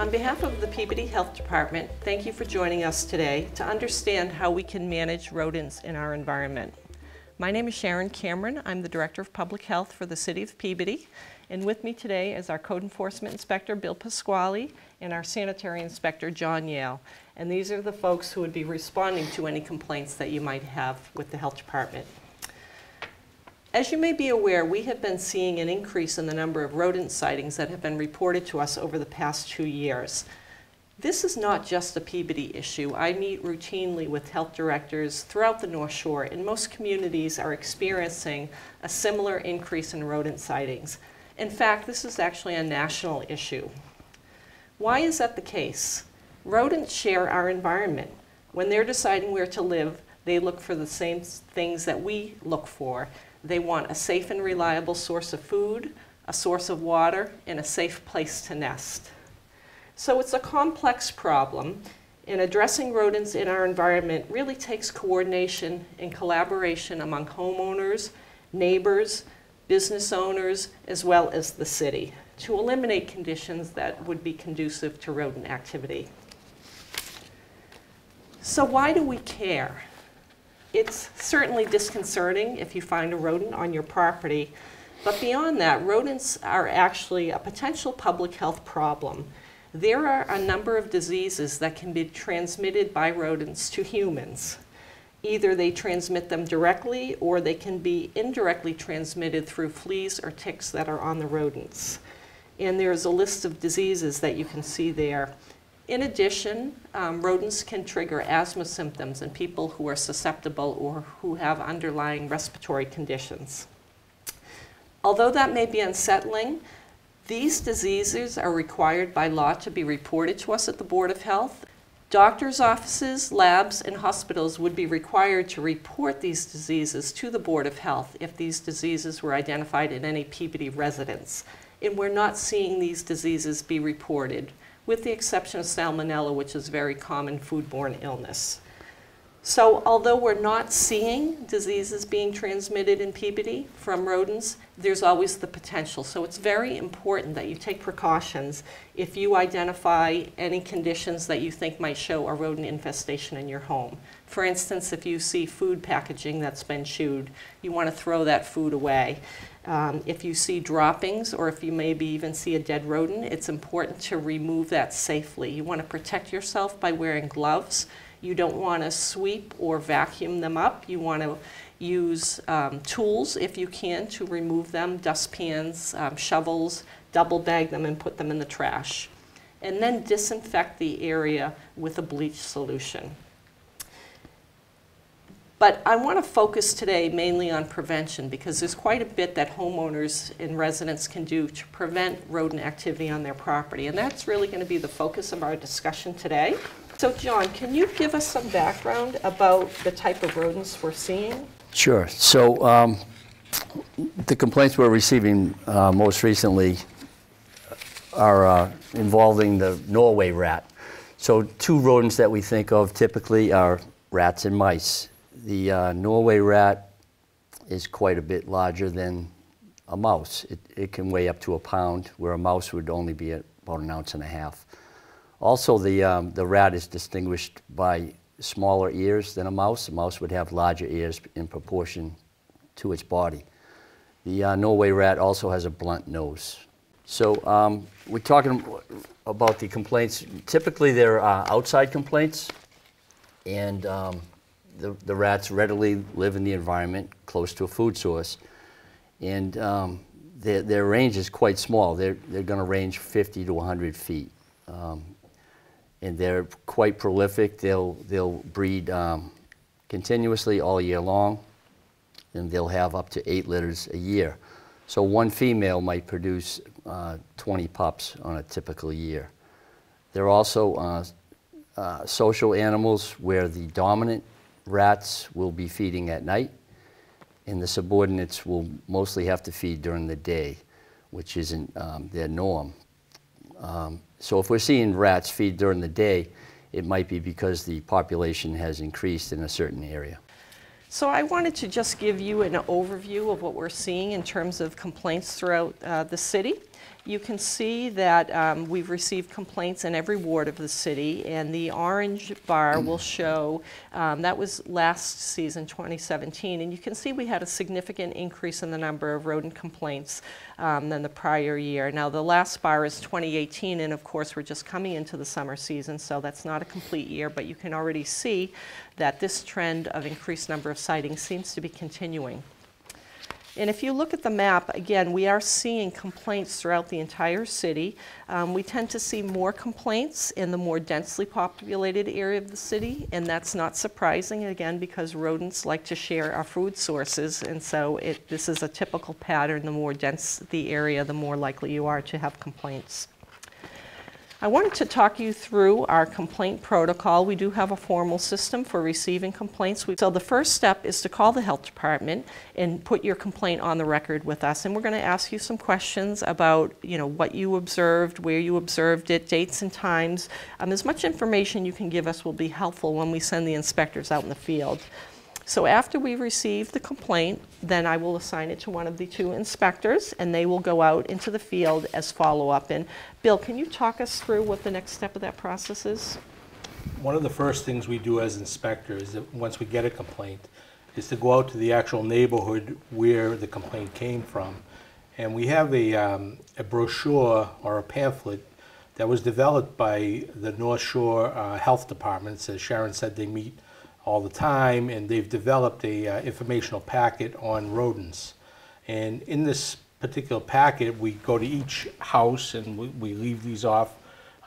On behalf of the Peabody Health Department, thank you for joining us today to understand how we can manage rodents in our environment. My name is Sharon Cameron. I'm the Director of Public Health for the City of Peabody. And with me today is our Code Enforcement Inspector, Bill Pasquale, and our Sanitary Inspector, John Yale. And these are the folks who would be responding to any complaints that you might have with the Health Department. As you may be aware, we have been seeing an increase in the number of rodent sightings that have been reported to us over the past two years. This is not just a Peabody issue. I meet routinely with health directors throughout the North Shore, and most communities are experiencing a similar increase in rodent sightings. In fact, this is actually a national issue. Why is that the case? Rodents share our environment. When they're deciding where to live, they look for the same things that we look for. They want a safe and reliable source of food, a source of water, and a safe place to nest. So it's a complex problem, and addressing rodents in our environment really takes coordination and collaboration among homeowners, neighbors, business owners, as well as the city to eliminate conditions that would be conducive to rodent activity. So why do we care? It's certainly disconcerting if you find a rodent on your property, but beyond that, rodents are actually a potential public health problem. There are a number of diseases that can be transmitted by rodents to humans. Either they transmit them directly or they can be indirectly transmitted through fleas or ticks that are on the rodents. And there's a list of diseases that you can see there. In addition, um, rodents can trigger asthma symptoms in people who are susceptible or who have underlying respiratory conditions. Although that may be unsettling, these diseases are required by law to be reported to us at the Board of Health. Doctors' offices, labs, and hospitals would be required to report these diseases to the Board of Health if these diseases were identified in any Peabody residents. And we're not seeing these diseases be reported with the exception of salmonella, which is very common foodborne illness. So although we're not seeing diseases being transmitted in Peabody from rodents, there's always the potential. So it's very important that you take precautions if you identify any conditions that you think might show a rodent infestation in your home. For instance, if you see food packaging that's been chewed, you want to throw that food away. Um, if you see droppings or if you maybe even see a dead rodent, it's important to remove that safely. You want to protect yourself by wearing gloves. You don't want to sweep or vacuum them up. You want to use um, tools, if you can, to remove them, dustpans, um, shovels, double bag them and put them in the trash. And then disinfect the area with a bleach solution. But I want to focus today mainly on prevention because there's quite a bit that homeowners and residents can do to prevent rodent activity on their property. And that's really going to be the focus of our discussion today. So John, can you give us some background about the type of rodents we're seeing? Sure. So um, the complaints we're receiving uh, most recently are uh, involving the Norway rat. So two rodents that we think of typically are rats and mice. The uh, Norway rat is quite a bit larger than a mouse. It, it can weigh up to a pound, where a mouse would only be about an ounce and a half. Also, the, um, the rat is distinguished by smaller ears than a mouse. A mouse would have larger ears in proportion to its body. The uh, Norway rat also has a blunt nose. So um, we're talking about the complaints. Typically, they're uh, outside complaints, and um, the, the rats readily live in the environment close to a food source. And um, their, their range is quite small. They're, they're going to range 50 to 100 feet. Um, and they're quite prolific. They'll, they'll breed um, continuously all year long, and they'll have up to eight litters a year. So one female might produce uh, 20 pups on a typical year. They're also uh, uh, social animals where the dominant rats will be feeding at night, and the subordinates will mostly have to feed during the day, which isn't um, their norm. Um, so if we're seeing rats feed during the day, it might be because the population has increased in a certain area. So I wanted to just give you an overview of what we're seeing in terms of complaints throughout uh, the city. You can see that um, we've received complaints in every ward of the city, and the orange bar will show, um, that was last season, 2017, and you can see we had a significant increase in the number of rodent complaints um, than the prior year. Now, the last bar is 2018, and of course, we're just coming into the summer season, so that's not a complete year, but you can already see that this trend of increased number of sightings seems to be continuing. And if you look at the map, again, we are seeing complaints throughout the entire city. Um, we tend to see more complaints in the more densely populated area of the city, and that's not surprising, again, because rodents like to share our food sources, and so it, this is a typical pattern. The more dense the area, the more likely you are to have complaints. I wanted to talk you through our complaint protocol. We do have a formal system for receiving complaints. So the first step is to call the health department and put your complaint on the record with us. And we're going to ask you some questions about, you know, what you observed, where you observed it, dates and times. Um, as much information you can give us will be helpful when we send the inspectors out in the field. So after we receive the complaint, then I will assign it to one of the two inspectors, and they will go out into the field as follow-up. And Bill, can you talk us through what the next step of that process is? One of the first things we do as inspectors, that once we get a complaint, is to go out to the actual neighborhood where the complaint came from. And we have a, um, a brochure or a pamphlet that was developed by the North Shore uh, Health Department. As Sharon said, they meet all the time, and they've developed a uh, informational packet on rodents. And in this particular packet, we go to each house and we, we leave these off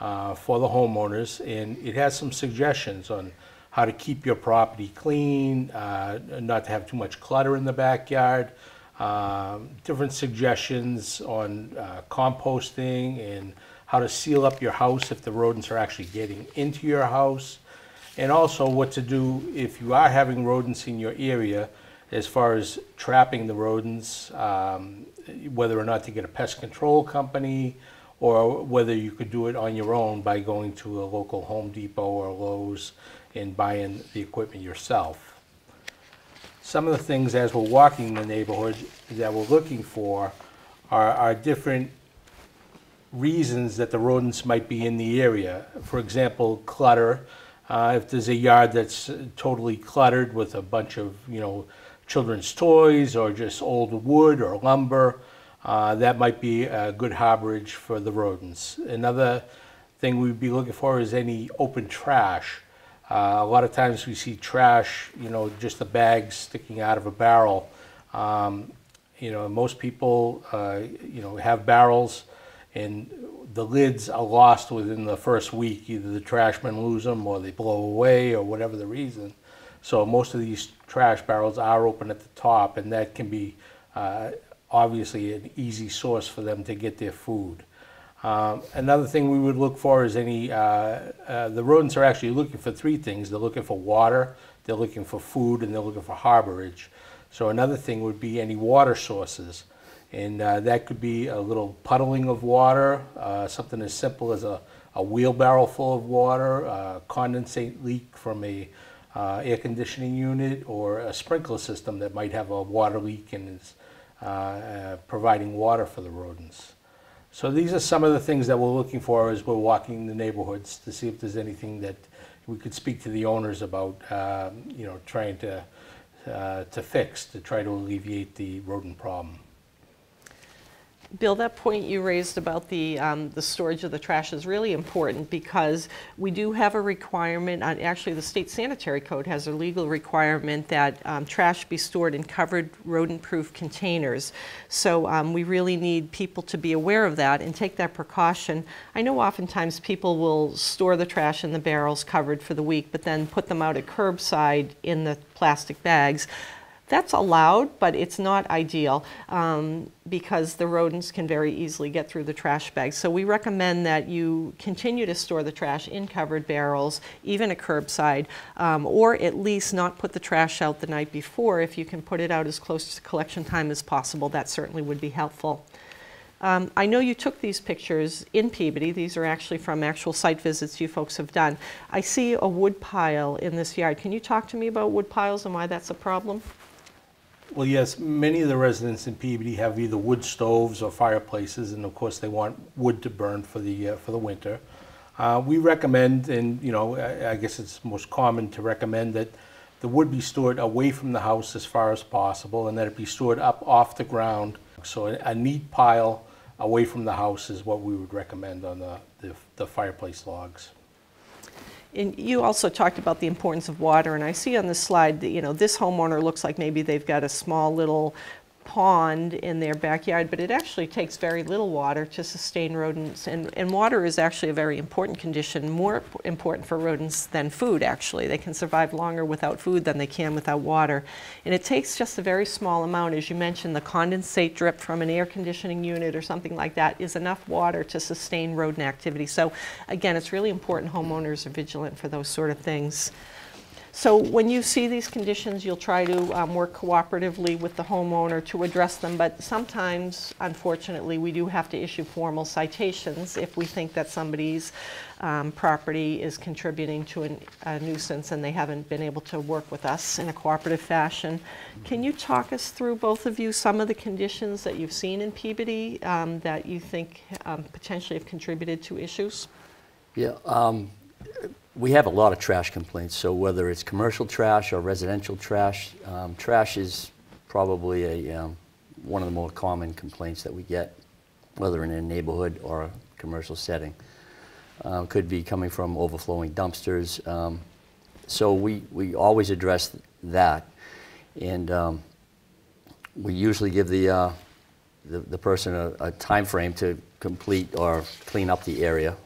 uh, for the homeowners, and it has some suggestions on how to keep your property clean, uh, not to have too much clutter in the backyard, um, different suggestions on uh, composting and how to seal up your house if the rodents are actually getting into your house and also what to do if you are having rodents in your area as far as trapping the rodents, um, whether or not to get a pest control company or whether you could do it on your own by going to a local Home Depot or Lowe's and buying the equipment yourself. Some of the things as we're walking the neighborhood that we're looking for are, are different reasons that the rodents might be in the area. For example, clutter. Uh, if there's a yard that's totally cluttered with a bunch of, you know, children's toys or just old wood or lumber, uh, that might be a good harborage for the rodents. Another thing we'd be looking for is any open trash. Uh, a lot of times we see trash, you know, just the bags sticking out of a barrel. Um, you know, most people, uh, you know, have barrels and the lids are lost within the first week. Either the trashmen lose them or they blow away or whatever the reason. So most of these trash barrels are open at the top, and that can be uh, obviously an easy source for them to get their food. Um, another thing we would look for is any, uh, uh, the rodents are actually looking for three things. They're looking for water, they're looking for food, and they're looking for harborage. So another thing would be any water sources. And uh, that could be a little puddling of water, uh, something as simple as a, a, wheelbarrow full of water, a condensate leak from a uh, air conditioning unit, or a sprinkler system that might have a water leak and is uh, uh, providing water for the rodents. So these are some of the things that we're looking for as we're walking the neighborhoods to see if there's anything that we could speak to the owners about, you know, trying to, uh, to fix, to try to alleviate the rodent problem. Bill, that point you raised about the, um, the storage of the trash is really important because we do have a requirement, on, actually the state sanitary code has a legal requirement that um, trash be stored in covered rodent-proof containers. So um, we really need people to be aware of that and take that precaution. I know oftentimes people will store the trash in the barrels covered for the week, but then put them out at curbside in the plastic bags. That's allowed, but it's not ideal um, because the rodents can very easily get through the trash bags. So we recommend that you continue to store the trash in covered barrels, even at curbside, um, or at least not put the trash out the night before. If you can put it out as close to collection time as possible, that certainly would be helpful. Um, I know you took these pictures in Peabody. These are actually from actual site visits you folks have done. I see a wood pile in this yard. Can you talk to me about wood piles and why that's a problem? Well, yes, many of the residents in Peabody have either wood stoves or fireplaces, and of course, they want wood to burn for the, uh, for the winter. Uh, We recommend, and, you know, I I guess it's most common to recommend that the wood be stored away from the house as far as possible, and that it be stored up off the ground. So a a neat pile away from the house is what we would recommend on the- the the fireplace logs. And you also talked about the importance of water, and I see on the slide that, you know, this homeowner looks like maybe they've got a small little pond in their backyard, but it actually takes very little water to sustain rodents. And, and water is actually a very important condition, more important for rodents than food, actually. They can survive longer without food than they can without water. And it takes just a very small amount. As you mentioned, the condensate drip from an air conditioning unit or something like that is enough water to sustain rodent activity. So again, it's really important homeowners are vigilant for those sort of things. So when you see these conditions, you'll try to um, work cooperatively with the homeowner to address them, but sometimes, unfortunately, we do have to issue formal citations if we think that somebody's um, property is contributing to an- a nuisance and they haven't been able to work with us in a cooperative fashion. Can you talk us through, both of you, some of the conditions that you've seen in Peabody um, that you think um, potentially have contributed to issues? Yeah, um, we have a lot of trash complaints, so whether it's commercial trash or residential trash, um, trash is probably a, um, one of the more common complaints that we get, whether in a neighborhood or a commercial setting. Uh, Could be coming from overflowing dumpsters. um, So we, we always address that. And um, we usually give the, uh, the the person a, a timeframe to complete or clean up the area,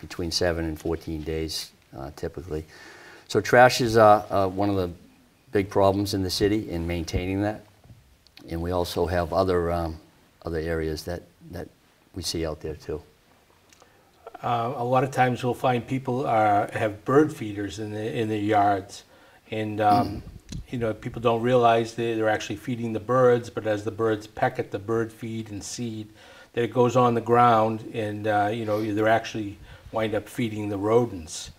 between seven and 14 days typically. So trash is uh, uh, one of the big problems in the city in maintaining that. And we also have other, um, other areas that, that we see out there too. Uh, a lot of times we'll find people are, have bird feeders in, the, in their yards. And, um, you know, people don't realize that they're actually feeding the birds, but as the birds peck at the bird feed and seed, that it goes on the ground and, uh, you know, they're actually wind up feeding the rodents.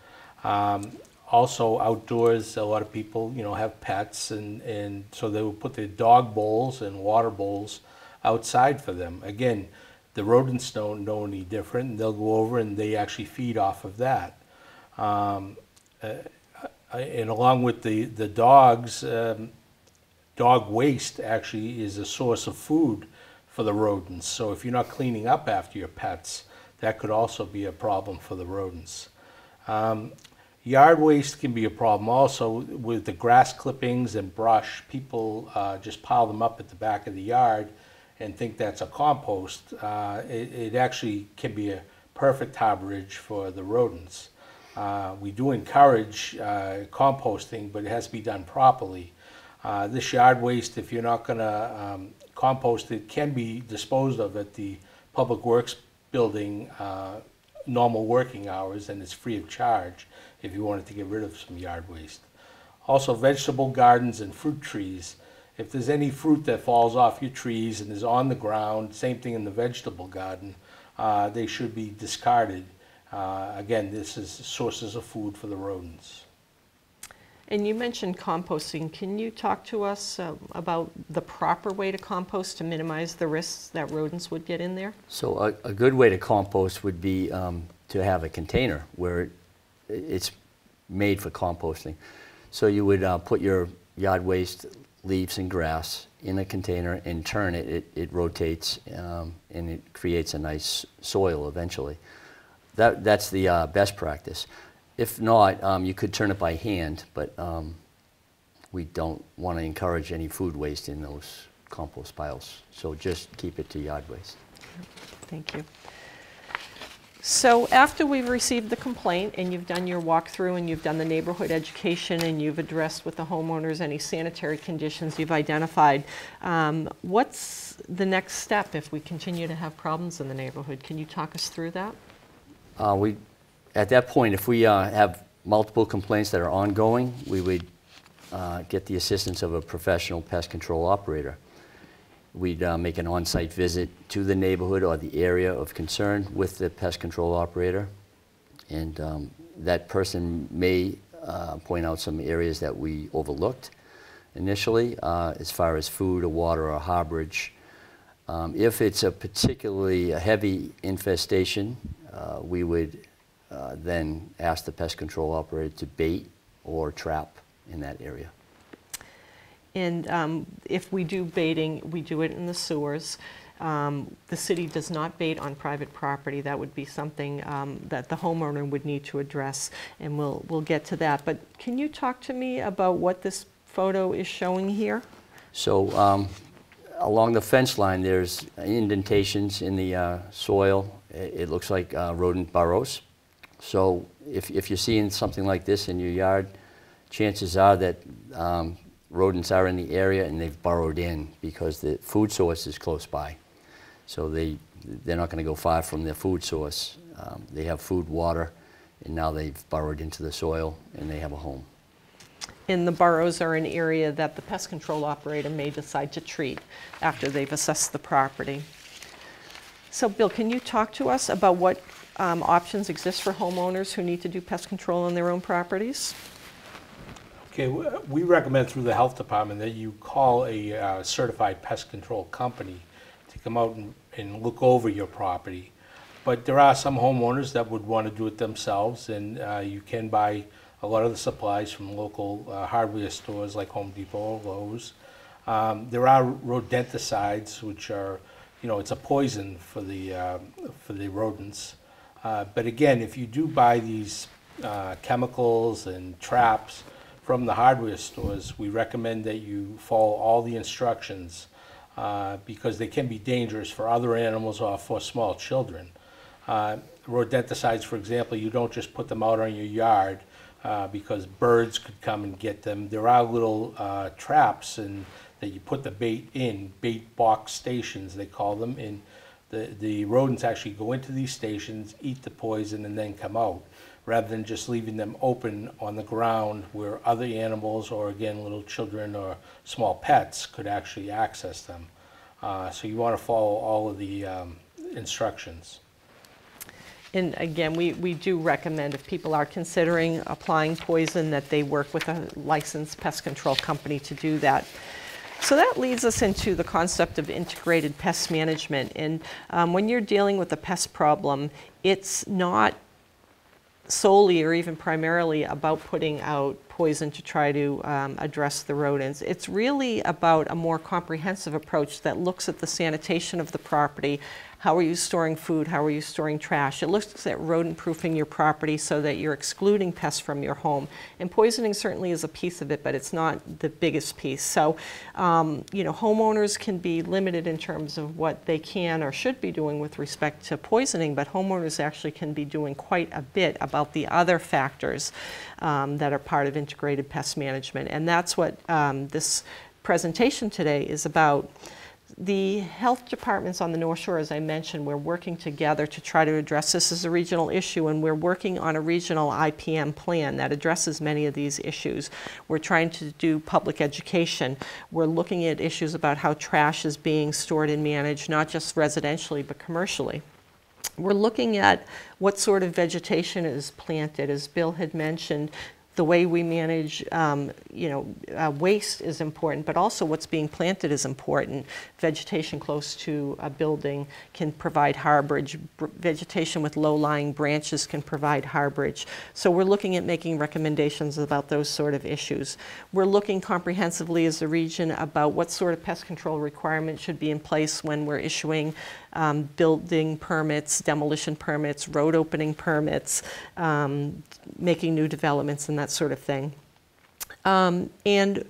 Um, also outdoors, a lot of people, you know, have pets and, and so they will put their dog bowls and water bowls outside for them. Again, the rodents don't know any different. They'll go over and they actually feed off of that. Um, uh, and along with the, the dogs, um, dog waste actually is a source of food for the rodents. So if you're not cleaning up after your pets, that could also be a problem for the rodents. Um, yard waste can be a problem also with the grass clippings and brush. People uh, just pile them up at the back of the yard and think that's a compost. Uh, it, it actually can be a perfect harborage for the rodents. Uh, we do encourage uh, composting, but it has to be done properly. Uh, this yard waste, if you're not going to um, compost it, can be disposed of at the Public Works building uh, normal working hours, and it's free of charge if you wanted to get rid of some yard waste. Also, vegetable gardens and fruit trees. If there's any fruit that falls off your trees and is on the ground, same thing in the vegetable garden, uh, they should be discarded. Uh, again, this is sources of food for the rodents. And you mentioned composting. Can you talk to us uh, about the proper way to compost to minimize the risks that rodents would get in there? So a, a good way to compost would be um, to have a container where it, it's made for composting. So you would uh, put your yard waste, leaves and grass in a container and turn it, it, it rotates um, and it creates a nice soil eventually. That, that's the uh, best practice. If not, um, you could turn it by hand, but um, we don't want to encourage any food waste in those compost piles. So just keep it to yard waste. Thank you. So after we've received the complaint and you've done your walkthrough and you've done the neighborhood education and you've addressed with the homeowners any sanitary conditions you've identified, um, what's the next step if we continue to have problems in the neighborhood? Can you talk us through that? Uh, we, at that point, if we uh, have multiple complaints that are ongoing, we would uh, get the assistance of a professional pest control operator. We'd uh, make an on-site visit to the neighborhood or the area of concern with the pest control operator. And um, that person may uh, point out some areas that we overlooked initially, uh, as far as food or water or harborage. Um, If it's a particularly heavy infestation, uh, we would uh, then ask the pest control operator to bait or trap in that area. And um, if we do baiting, we do it in the sewers. Um, The city does not bait on private property. That would be something um, that the homeowner would need to address, and we'll, we'll get to that. But can you talk to me about what this photo is showing here? So um, along the fence line, there's indentations in the uh, soil. It it looks like uh, rodent burrows. So if if you're seeing something like this in your yard, chances are that um, rodents are in the area and they've burrowed in because the food source is close by. So they, they're not going to go far from their food source. Um, They have food, water, and now they've burrowed into the soil and they have a home. And the burrows are an area that the pest control operator may decide to treat after they've assessed the property. So Bill, can you talk to us about what um, options exist for homeowners who need to do pest control on their own properties? Okay, we recommend through the health department that you call a uh, certified pest control company to come out and, look over your property. But there are some homeowners that would want to do it themselves, and uh, you can buy a lot of the supplies from local uh, hardware stores like Home Depot or Lowe's. Um, There are rodenticides, which are, you know, it's a poison for the, for the rodents. But again, if you do buy these chemicals and traps from the hardware stores, we recommend that you follow all the instructions uh, because they can be dangerous for other animals or for small children. Uh, Rodenticides, for example, you don't just put them out on your yard uh, because birds could come and get them. There are little uh, traps and that you put the bait in, bait box stations, they call them, and the, the rodents actually go into these stations, eat the poison, and then come out, rather than just leaving them open on the ground where other animals, or again, little children or small pets could actually access them. Uh, So you want to follow all of the um, instructions. And again, we, we do recommend if people are considering applying poison, that they work with a licensed pest control company to do that. So that leads us into the concept of integrated pest management. And um, when you're dealing with a pest problem, it's not solely or even primarily about putting out poison to try to um, address the rodents. It's really about a more comprehensive approach that looks at the sanitation of the property. How are you storing food? How are you storing trash? It looks at rodent proofing your property so that you're excluding pests from your home. And poisoning certainly is a piece of it, but it's not the biggest piece. So, um, you know, homeowners can be limited in terms of what they can or should be doing with respect to poisoning, but homeowners actually can be doing quite a bit about the other factors um, that are part of integrated pest management. And that's what um, this presentation today is about. The health departments on the North Shore, as I mentioned, we're working together to try to address this as a regional issue, and we're working on a regional IPM plan that addresses many of these issues. We're trying to do public education. We're looking at issues about how trash is being stored and managed, not just residentially, but commercially. We're looking at what sort of vegetation is planted. As Bill had mentioned, the way we manage, um, you know, uh, waste is important, but also what's being planted is important. Vegetation close to a building can provide harborage. Vegetation with low-lying branches can provide harborage. So we're looking at making recommendations about those sort of issues. We're looking comprehensively as a region about what sort of pest control requirements should be in place when we're issuing um, building permits, demolition permits, road opening permits, um, making new developments and that sort of thing. Um, and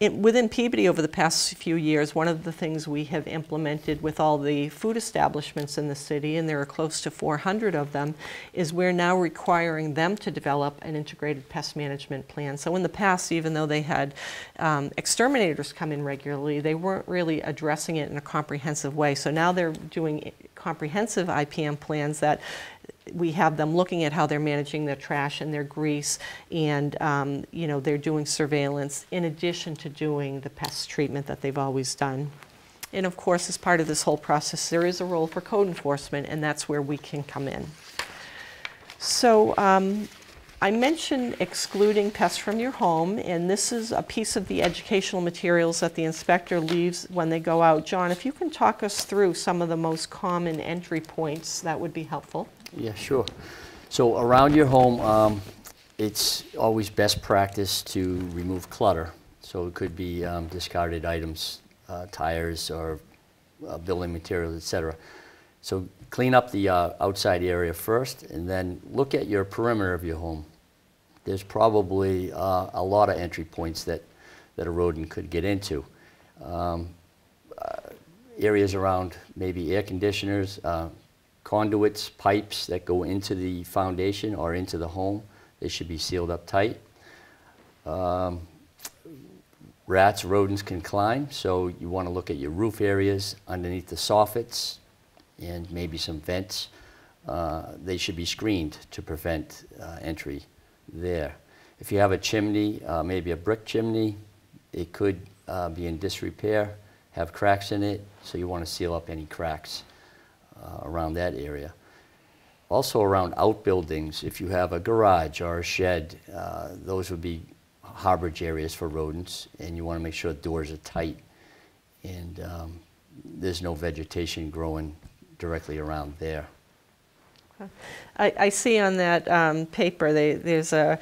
it, within Peabody over the past few years, one of the things we have implemented with all the food establishments in the city, and there are close to 400 of them, is we're now requiring them to develop an integrated pest management plan. So in the past, even though they had um, exterminators come in regularly, they weren't really addressing it in a comprehensive way. So now they're doing comprehensive IPM plans that we have them looking at how they're managing their trash and their grease, and um, you know they're doing surveillance in addition to doing the pest treatment that they've always done. And of course, as part of this whole process, there is a role for code enforcement, and that's where we can come in. So um, I mentioned excluding pests from your home, and this is a piece of the educational materials that the inspector leaves when they go out. John, if you can talk us through some of the most common entry points, that would be helpful. Yeah, sure. So around your home, um, it's always best practice to remove clutter. So it could be um, discarded items, uh, tires or uh, building materials, etc. So clean up the uh, outside area first and then look at your perimeter of your home. There's probably uh, a lot of entry points that, that a rodent could get into. Um, uh, areas around maybe air conditioners, uh, conduits, pipes that go into the foundation or into the home. They should be sealed up tight. Um, rats, rodents can climb, so you want to look at your roof areas underneath the soffits and maybe some vents. Uh, they should be screened to prevent uh, entry there. If you have a chimney, uh, maybe a brick chimney, it could uh, be in disrepair, have cracks in it, so you want to seal up any cracks uh, around that area. Also around outbuildings, if you have a garage or a shed, uh, those would be harborage areas for rodents, and you want to make sure the doors are tight and um, there's no vegetation growing directly around there. I, I see on that um, paper, they, there's a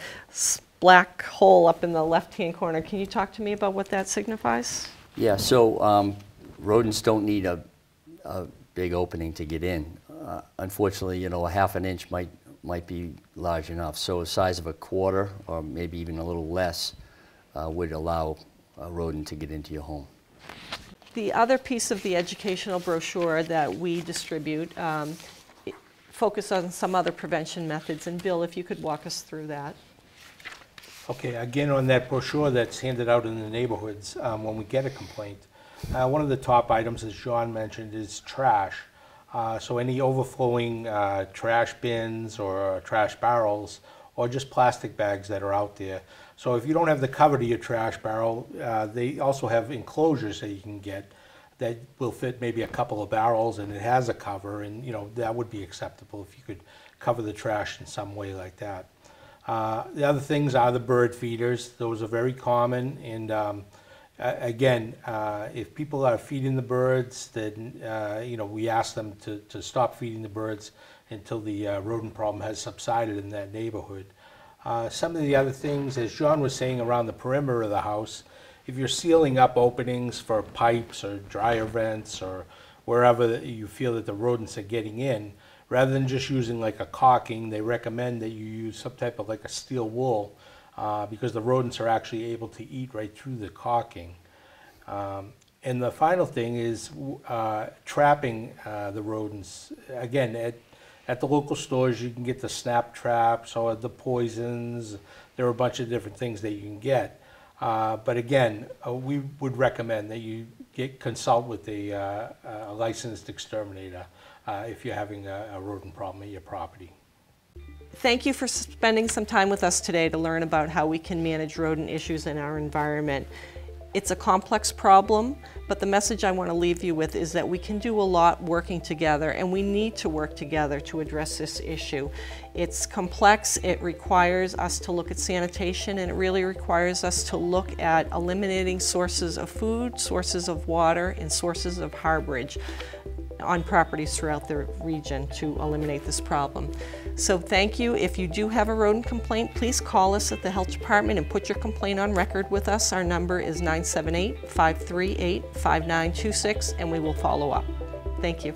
black hole up in the left-hand corner. Can you talk to me about what that signifies? Yeah, so um, rodents don't need a, a big opening to get in. Uh, unfortunately, you know, a half an inch might, might be large enough. So a size of a quarter or maybe even a little less uh, would allow a rodent to get into your home. The other piece of the educational brochure that we distribute um, focus on some other prevention methods. And Bill, if you could walk us through that. Okay, again, on that brochure that's handed out in the neighborhoods, um, when we get a complaint, uh, one of the top items, as John mentioned, is trash. Uh, so any overflowing, uh, trash bins or trash barrels, or just plastic bags that are out there. So if you don't have the cover to your trash barrel, uh, they also have enclosures that you can get that will fit maybe a couple of barrels and it has a cover and, you know, that would be acceptable if you could cover the trash in some way like that. Uh, The other things are the bird feeders. Those are very common. And um, a- again, uh, if people are feeding the birds, then, uh, you know, we ask them to, to stop feeding the birds until the uh, rodent problem has subsided in that neighborhood. Uh, Some of the other things, as John was saying, around the perimeter of the house, if you're sealing up openings for pipes or dryer vents or wherever you feel that the rodents are getting in, rather than just using like a caulking, they recommend that you use some type of like a steel wool, uh, because the rodents are actually able to eat right through the caulking. Um, And the final thing is uh, trapping uh, the rodents. Again, at, at the local stores, you can get the snap traps or the poisons. There are a bunch of different things that you can get. Uh, But again, uh, we would recommend that you get, consult with a uh, a licensed exterminator if you're having a a rodent problem at your property. Thank you for spending some time with us today to learn about how we can manage rodent issues in our environment. It's a complex problem, but the message I want to leave you with is that we can do a lot working together, and we need to work together to address this issue. It's complex, it requires us to look at sanitation, and it really requires us to look at eliminating sources of food, sources of water, and sources of harborage on properties throughout the region to eliminate this problem. So thank you. If you do have a rodent complaint, please call us at the Health Department and put your complaint on record with us. Our number is 978-538-5926 and we will follow up. Thank you.